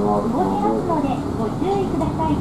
ますのでご注意ください。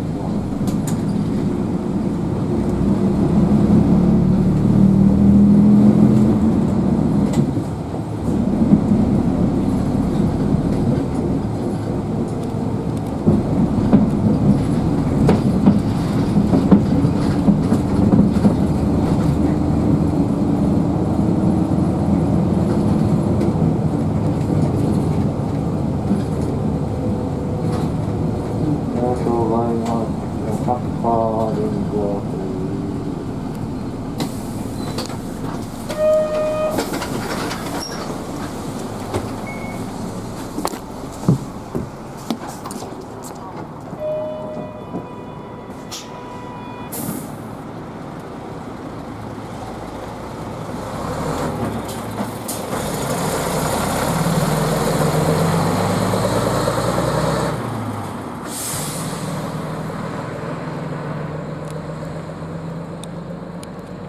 あっ。障害のサッパーリンゴ